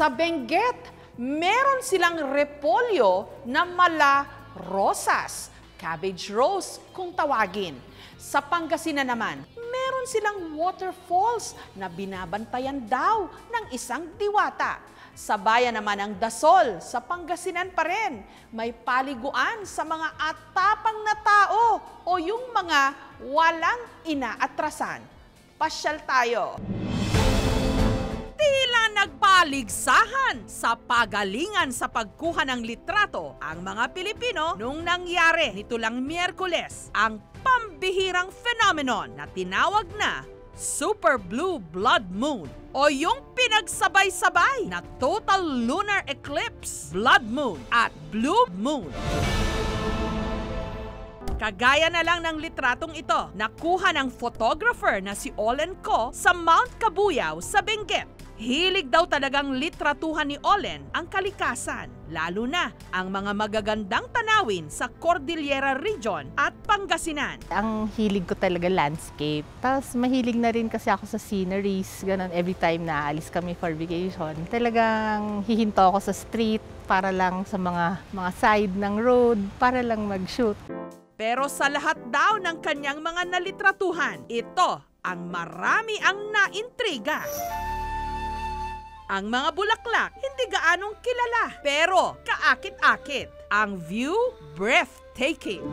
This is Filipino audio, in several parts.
Sa Benguet, meron silang repolyo na mala rosas, cabbage rose kung tawagin. Sa Pangasinan naman, meron silang waterfalls na binabantayan daw ng isang diwata. Sa bayan naman ng Dasol, sa Pangasinan pa rin, may paliguan sa mga atapang na tao o yung mga walang inaatrasan. Pasyal tayo. Tila nagpaligsahan sa pagalingan sa pagkuha ng litrato ang mga Pilipino nung nangyari nito lang Miyerkules ang pambihirang phenomenon na tinawag na Super Blue Blood Moon o yung pinagsabay-sabay na Total Lunar Eclipse, Blood Moon at Blue Moon. Kagaya na lang ng litratong ito, nakuha ng photographer na si Olen Ko sa Mount Kabuyao sa Benguet. Hilig daw talagang litratuhan ni Olen ang kalikasan, lalo na ang mga magagandang tanawin sa Cordillera Region at Pangasinan. Ang hilig ko talaga landscape. Tapos mahilig na rin kasi ako sa sceneries. Ganon, every time na alis kami for vacation. Talagang hihinto ako sa street para lang sa mga mga side ng road, para lang mag-shoot. Pero sa lahat daw ng kanyang mga nalitratuhan, ito ang marami ang naintriga. Ang mga bulaklak hindi gaanong kilala pero kaakit-akit. Ang view breathtaking.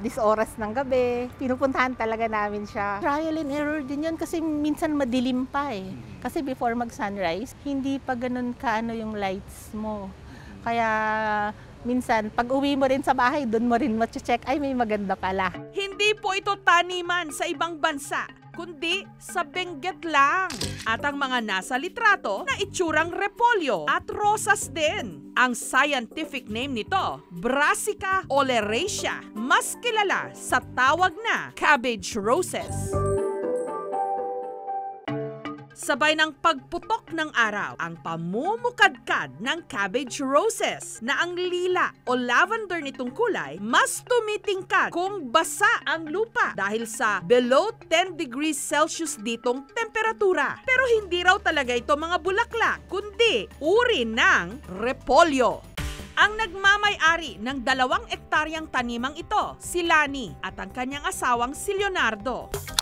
This oras ng gabi, pinupuntahan talaga namin siya. Trial and error din yun kasi minsan madilim pa eh. Kasi before mag-sunrise, hindi pa ganun kaano yung lights mo. Kaya minsan, pag uwi mo rin sa bahay, doon mo rin check ay may maganda pala. Hindi po ito taniman sa ibang bansa, kundi sa Benguet lang. At ang mga nasa litrato na itsurang repolyo at rosas din. Ang scientific name nito, Brassica oleracea, mas kilala sa tawag na cabbage roses. Sabay ng pagputok ng araw, ang pamumukadkad ng cabbage roses na ang lila o lavender nitong kulay mas tumitingkad kung basa ang lupa dahil sa below 10 degrees Celsius ditong temperatura. Pero hindi raw talaga ito mga bulaklak, kundi uri ng repolyo. Ang nagmamay-ari ng dalawang ektaryang tanimang ito, si Lani at ang kanyang asawang si Leonardo.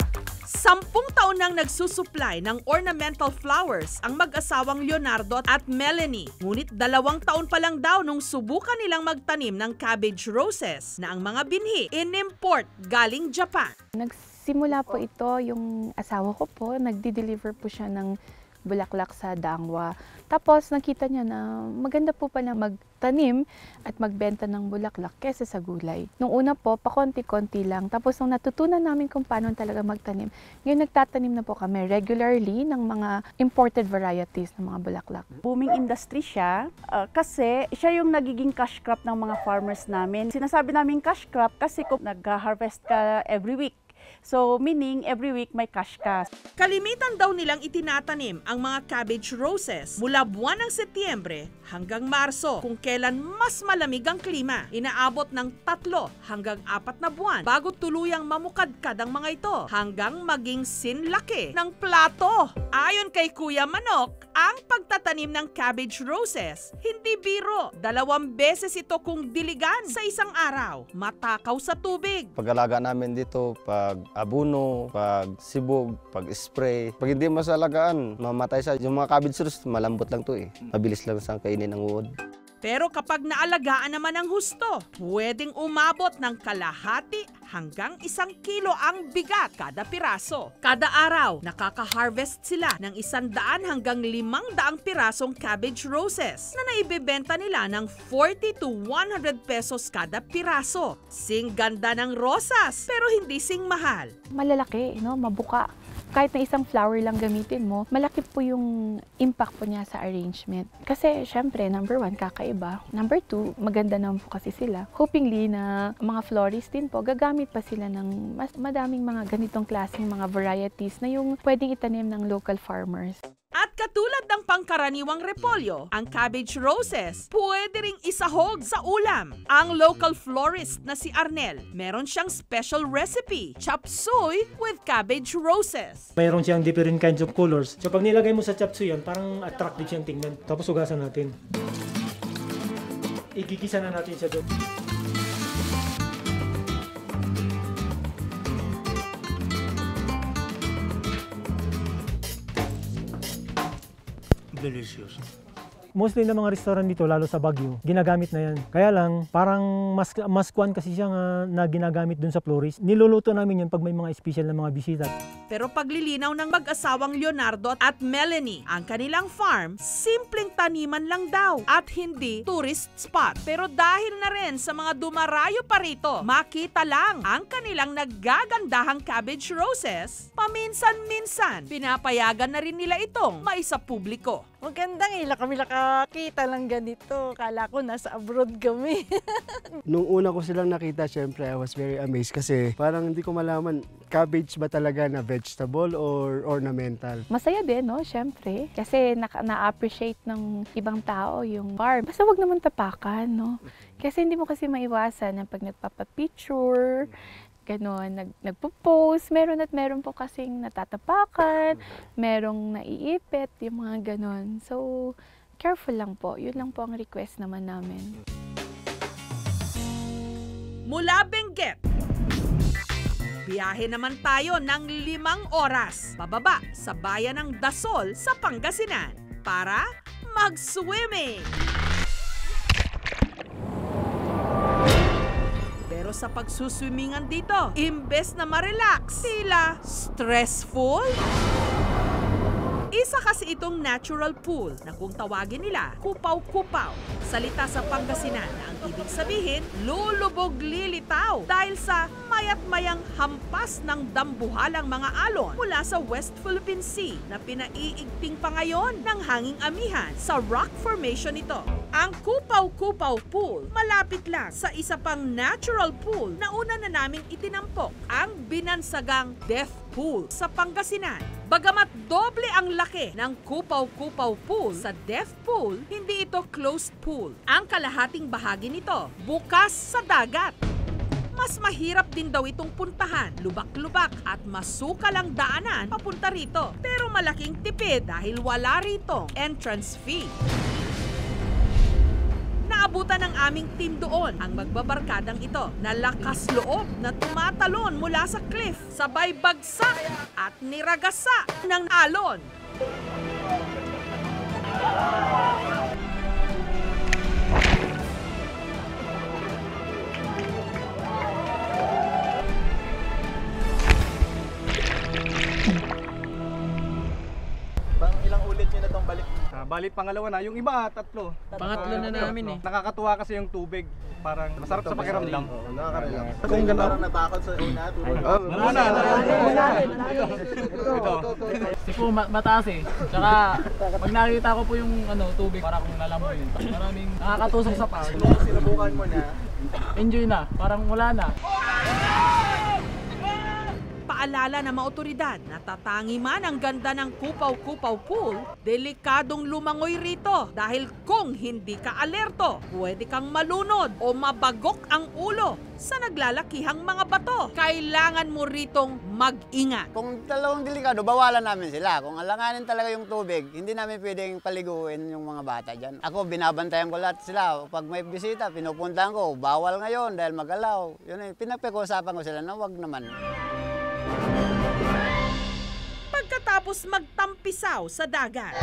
Sampung taon nang nagsusupply ng ornamental flowers ang mag-asawang Leonardo at Melanie. Ngunit dalawang taon pa lang daw nung subukan nilang magtanim ng cabbage roses na ang mga binhi in-import galing Japan. Nagsimula po ito yung asawa ko po, nagdi-deliver po siya ng bulaklak sa Dangwa. Tapos nakita niya na maganda po pala magtanim at magbenta ng bulaklak kesa sa gulay. Nung una po, pakonti-konti lang. Tapos nung natutunan namin kung paano talaga magtanim, ngayon nagtatanim na po kami regularly ng mga imported varieties ng mga bulaklak. Booming industry siya uh, kasi siya yung nagiging cash crop ng mga farmers namin. Sinasabi namin cash crop kasi kung nag-harvest ka every week, So, meaning every week may cash ka. Kalimitan daw nilang itinatanim ang mga cabbage roses mula buwan ng Setyembre hanggang Marso kung kailan mas malamig ang klima. Inaabot ng tatlo hanggang apat na buwan bago tuluyang mamukadkad ang mga ito hanggang maging sinlaki ng plato. Ayon kay Kuya Manok, ang pagtatanim ng cabbage roses hindi biro. Dalawang beses ito kung diligan sa isang araw. Matakaw sa tubig. Pag-alaga namin dito, pag abuno, pag sibog, pag spray. Pag hindi masalagaan, mamatay sa yung mga cabbage roots, malambot lang to eh. Mabilis lang sa kainin ng wood. Pero kapag naalagaan naman ng husto, pwedeng umabot ng kalahati hanggang isang kilo ang bigat kada piraso. Kada araw, nakaka-harvest sila ng isang daan hanggang limang daang pirasong cabbage roses na naibibenta nila ng 40 to 100 pesos kada piraso. Sing ganda ng rosas, pero hindi sing mahal. Malalaki, no? mabuka kahit na isang flower lang gamitin mo, malaki po yung impact po niya sa arrangement. Kasi syempre, number one, kakaiba. Number two, maganda naman po kasi sila. Hopingly na mga florist din po, gagamit pa sila ng mas madaming mga ganitong klaseng mga varieties na yung pwedeng itanim ng local farmers. At kat Katulad ng pangkaraniwang repolyo, ang cabbage roses pwede ring isahog sa ulam. Ang local florist na si Arnel, meron siyang special recipe, chop suey with cabbage roses. Mayroon siyang different kinds of colors. So pag nilagay mo sa chapsuy yan, parang attractive siyang tingnan. Tapos ugasan natin. Igigisa na natin siya doon. Delicious. Mostly ng mga restaurant dito, lalo sa Baguio, ginagamit na yan. Kaya lang, parang mas, mas kwan kasi siya nga na ginagamit dun sa florist. Niluluto namin yan pag may mga special na mga bisita. Pero paglilinaw ng mag-asawang Leonardo at Melanie, ang kanilang farm, simpleng taniman lang daw at hindi tourist spot. Pero dahil na rin sa mga dumarayo pa rito, makita lang ang kanilang naggagandahang cabbage roses, paminsan-minsan, pinapayagan na rin nila itong maisa publiko. Magandang ila kami nakakita lang ganito. Kala ko nasa abroad kami. Nung una ko silang nakita, syempre, I was very amazed kasi parang hindi ko malaman, cabbage ba talaga na vegetable or ornamental? Masaya din, no? Siyempre. Kasi na- na-appreciate ng ibang tao yung farm. Basta wag naman tapakan, no? Kasi hindi mo kasi maiwasan na pag nagpapapicture, gano'n, nag, nagpo-post, meron at meron po kasing natatapakan, merong naiipit, yung mga gano'n. So, careful lang po. Yun lang po ang request naman namin. Mula Benguet, biyahe naman tayo ng limang oras pababa sa bayan ng Dasol sa Pangasinan para mag-swimming. Sa pagsuswimmingan dito, imbes na ma-relax, tila stressful? Isa kasi itong natural pool na kung tawagin nila, kupaw-kupaw. Salita sa Pangasinan na ang ibig sabihin, lulubog lilitaw dahil sa mayat mayang hampas ng dambuhalang mga alon mula sa West Philippine Sea na pinaiigting pa ngayon ng hanging amihan sa rock formation ito. Ang Kupaw-Kupaw Pool malapit lang sa isa pang natural pool na una na naming itinampok, ang binansagang Death Pool sa Pangasinan. Bagamat doble ang laki ng Kupaw-Kupaw Pool sa Death Pool, hindi ito closed pool. Ang kalahating bahagi nito bukas sa dagat. Mas mahirap din daw itong puntahan, lubak-lubak at masukal ang daanan papunta rito. Pero malaking tipid dahil wala rito entrance fee. Naabutan ng aming team doon ang magbabarkadang ito na lakas loob na tumatalon mula sa cliff, sabay bagsak at niragasa ng alon. Balik pangalawa na. Yung iba, tatlo. Pangatlo na namin eh. Nakakatuwa kasi yung tubig. Parang masarap sa pakiramdam. Nakaka-relax. Kung gano'n. Parang natakot sa una. Oh, muna, Ito. Kasi po ma- mataas eh. Tsaka pag nakita ko po yung ano, tubig, parang nalamoy. Maraming nakakatusok sa paa. Sinubukan mo na. Enjoy na, parang wala na. Paalala ng mga otoridad na tatangi man ang ganda ng Kupaw-Kupaw Pool, delikadong lumangoy rito dahil kung hindi ka alerto, pwede kang malunod o mabagok ang ulo sa naglalakihang mga bato. Kailangan mo ritong mag-ingat. Kung talagang delikado, bawalan namin sila. Kung alanganin talaga yung tubig, hindi namin pwedeng paliguin yung mga bata dyan. Ako, binabantayan ko lahat sila. Pag may bisita, pinupuntahan ko, bawal ngayon dahil magalaw. Yun eh, pinagpag-usapan ko sila na wag naman. Pagkatapos magtampisaw sa dagat,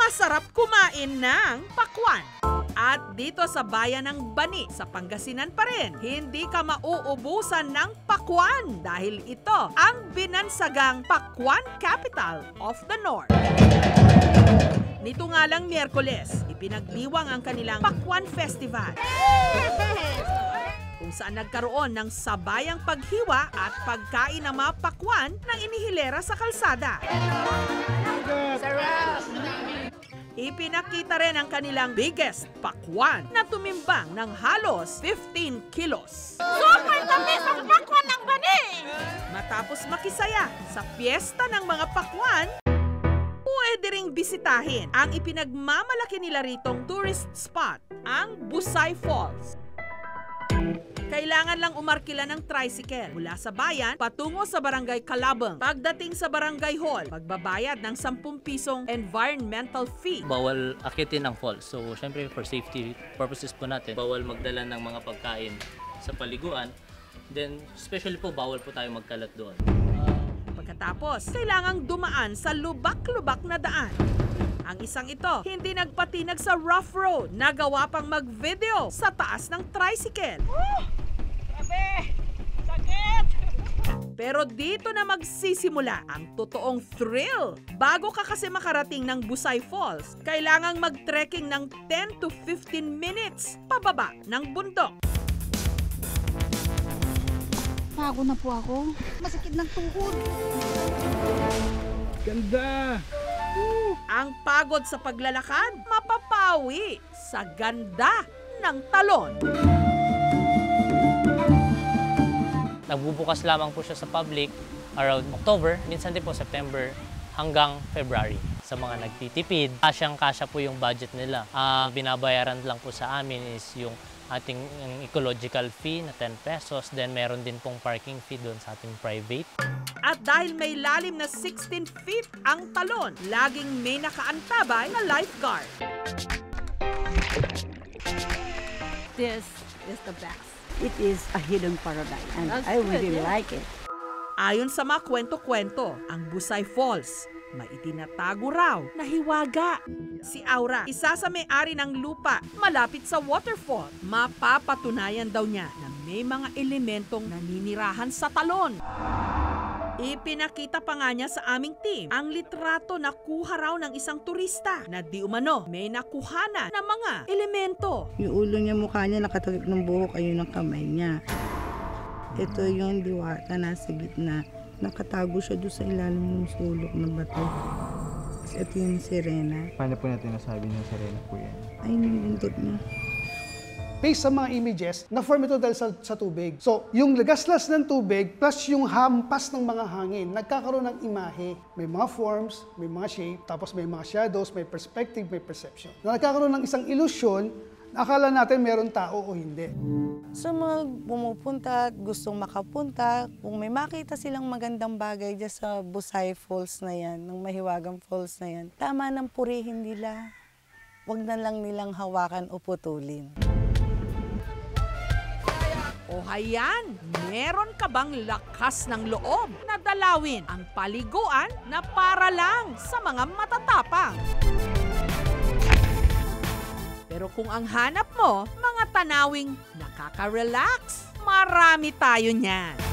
masarap kumain ng pakwan. At dito sa bayan ng Bani, sa Pangasinan pa rin, hindi ka mauubusan ng pakwan dahil ito ang binansagang Pakwan Capital of the North. Nito nga lang Miyerkules, ipinagdiwang ang kanilang Pakwan Festival kung saan nagkaroon ng sabayang paghiwa at pagkain ng mga pakwan ng inihilera sa kalsada. Ipinakita rin ang kanilang biggest pakwan na tumimbang ng halos 15 kilos. Super tamis ang pakwan ng bani! Matapos makisaya sa piyesta ng mga pakwan, pwede ring bisitahin ang ipinagmamalaki nila ritong tourist spot, ang Busay Falls. Kailangan lang umarkila ng tricycle mula sa bayan patungo sa barangay Kalabang. Pagdating sa barangay hall, magbabayad ng 10 pisong environmental fee. bawal akitin ang falls. So, syempre for safety purposes po natin, bawal magdala ng mga pagkain sa paliguan. Then, especially po, bawal po tayo magkalat doon. Pagkatapos, kailangang dumaan sa lubak-lubak na daan. Ang isang ito, hindi nagpatinag sa rough road, nagawa pang mag-video sa taas ng tricycle. Pero dito na magsisimula ang totoong thrill. Bago ka kasi makarating ng Busay Falls, kailangang mag-trekking ng 10 to 15 minutes pababa ng bundok. Bago na po ako. Masakit ng tuhod. Ganda! Ang pagod sa paglalakad, mapapawi sa ganda ng talon. Nagbubukas lamang po siya sa public around October, minsan din po September hanggang February. Sa mga nagtitipid, kasyang-kasya po yung budget nila. Ang binabayaran lang po sa amin is yung ating ecological fee na 10 pesos. Then meron din pong parking fee doon sa ating private. At dahil may lalim na 16 feet ang talon, laging may nakaantabay na lifeguard. This is the best. It is a hidden paradise and That's I good, really yeah. like it. Ayon sa mga kwento-kwento, ang Busay Falls may itinatago raw na hiwaga. Si Aura, isa sa may-ari ng lupa malapit sa waterfall, mapapatunayan daw niya na may mga elementong naninirahan sa talon. Ipinakita pa nga niya sa aming team ang litrato na kuha raw ng isang turista na di umano may nakuhana na mga elemento. Yung ulo niya, mukha niya, nakatagip ng buhok, ayun ang kamay niya. Ito yung diwata nasa gitna. Nakatago siya doon sa ilalim ng sulok ng bato. Ito yung sirena. Paano po natin nasabi ng sirena po yan? Ayun yung buntot niya. Based sa mga images, na-form ito dahil sa, sa tubig. So, yung lagaslas ng tubig plus yung hampas ng mga hangin, nagkakaroon ng imahe. May mga forms, may mga shape, tapos may mga shadows, may perspective, may perception. Na nagkakaroon ng isang illusion, akala natin meron tao o hindi. Sa mga pumupunta gustong makapunta, kung may makita silang magandang bagay dyan sa Busay Falls na yan, ng Mahiwagang Falls na yan, tama ng purihin nila. Huwag na lang nilang hawakan o putulin. O hayan, meron ka bang lakas ng loob na dalawin ang paliguan na para lang sa mga matatapang? Pero kung ang hanap mo, mga tanawing nakaka-relax, marami tayo niyan.